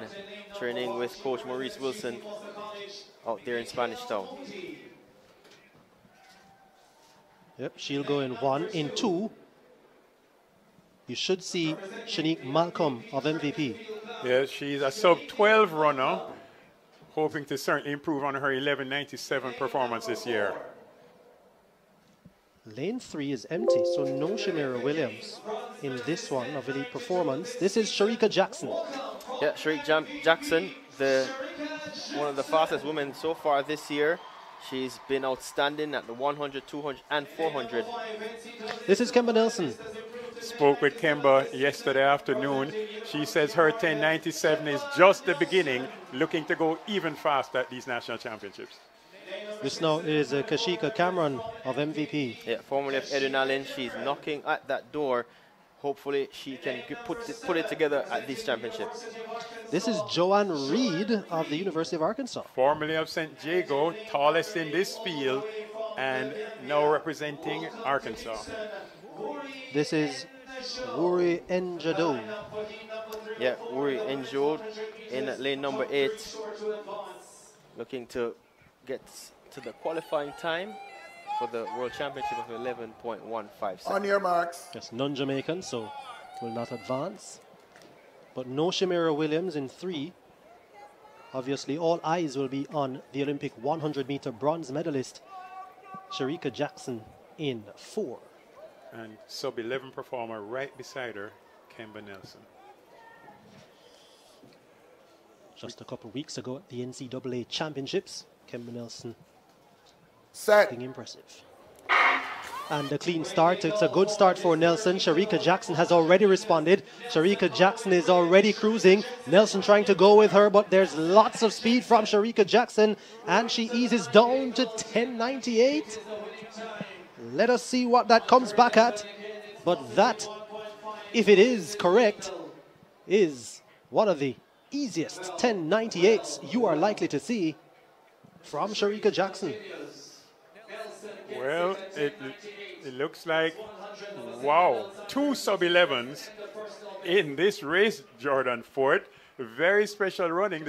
and training with Coach Maurice Wilson out there in Spanish Town. Yep, she'll go in one. In two, you should see Shanique Malcolm of MVP. Yes, she's a sub 12 runner, hoping to certainly improve on her 1197 performance this year. Lane three is empty, so no Shamira Williams in this one of elite performance. This is Shericka Jackson. Yeah, Shericka Jam- Jackson, the one of the fastest women so far this year. She's been outstanding at the 100, 200, and 400. This is Kemba Nelson. Spoke with Kemba yesterday afternoon. She says her 1097 is just the beginning, looking to go even faster at these national championships. This now is uh, Kashieka Cameron of MVP. Yeah, formerly of Edwin Allen. She's knocking at that door. Hopefully, she can put it, put it together at these championships. This is Joanne Reed of the University of Arkansas. Formerly of St. Jago, tallest in this field, and now representing Arkansas. This is Wuri Njado. Yeah, Uri Enjod in lane number eight, looking to get to the qualifying time for the World Championship of 11.15 On your marks. Yes, non-Jamaican, so will not advance. But no Shamira Williams in three. Obviously, all eyes will be on the Olympic 100-meter bronze medalist, Shericka Jackson, in four. And sub 11 performer right beside her, Kemba Nelson. Just a couple of weeks ago at the NCAA Championships, Kemba Nelson Set. impressive. And a clean start. It's a good start for Nelson. Shericka Jackson has already responded. Shericka Jackson is already cruising. Nelson trying to go with her, but there's lots of speed from Shericka Jackson, and she eases down to 1098. Let us see what that comes back at. But that, if it is correct, is one of the easiest 1098s you are likely to see from Shericka Jackson. Well, it, it looks like, wow, two sub 11s in this race, Jordan Ford. Very special running.